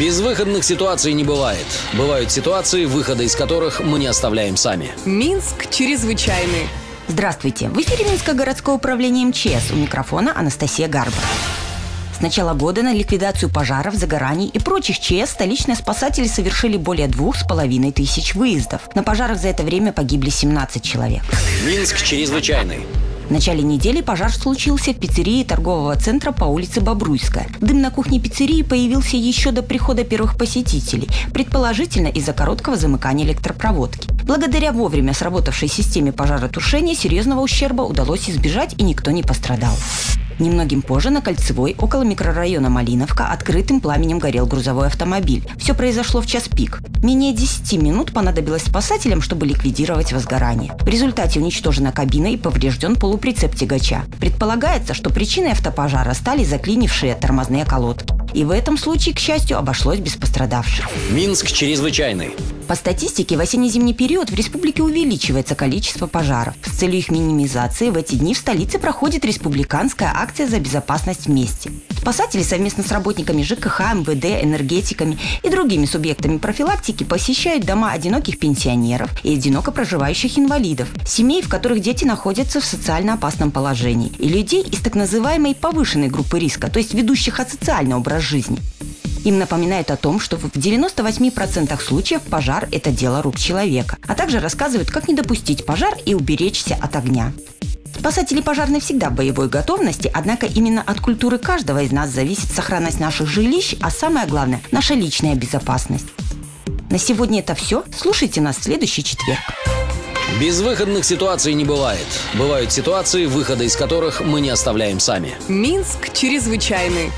Безвыходных ситуаций не бывает. Бывают ситуации, выхода из которых мы не оставляем сами. Минск чрезвычайный. Здравствуйте. В эфире Минское городское управление МЧС. У микрофона Анастасия Гарбар. С начала года на ликвидацию пожаров, загораний и прочих ЧС столичные спасатели совершили более двух с половиной тысяч выездов. На пожарах за это время погибли 17 человек. Минск чрезвычайный. В начале недели пожар случился в пиццерии торгового центра по улице Бобруйская. Дым на кухне пиццерии появился еще до прихода первых посетителей, предположительно из-за короткого замыкания электропроводки. Благодаря вовремя сработавшей системе пожаротушения серьезного ущерба удалось избежать и никто не пострадал. Немногим позже на Кольцевой, около микрорайона Малиновка, открытым пламенем горел грузовой автомобиль. Все произошло в час пик. Менее 10 минут понадобилось спасателям, чтобы ликвидировать возгорание. В результате уничтожена кабина и поврежден полуприцеп тягача. Предполагается, что причиной автопожара стали заклинившие тормозные колодки. И в этом случае, к счастью, обошлось без пострадавших. Минск чрезвычайный. По статистике, в осенне-зимний период в республике увеличивается количество пожаров. С целью их минимизации в эти дни в столице проходит республиканская акция «За безопасность вместе». Спасатели совместно с работниками ЖКХ, МВД, энергетиками и другими субъектами профилактики посещают дома одиноких пенсионеров и одиноко проживающих инвалидов, семей, в которых дети находятся в социально опасном положении, и людей из так называемой повышенной группы риска, то есть ведущих асоциальный образ жизни. Им напоминают о том, что в 98% случаев пожар – это дело рук человека, а также рассказывают, как не допустить пожар и уберечься от огня. Спасатели пожарные всегда в боевой готовности, однако именно от культуры каждого из нас зависит сохранность наших жилищ, а самое главное – наша личная безопасность. На сегодня это все. Слушайте нас в следующий четверг. Безвыходных ситуаций не бывает. Бывают ситуации, выхода из которых мы не оставляем сами. Минск чрезвычайный.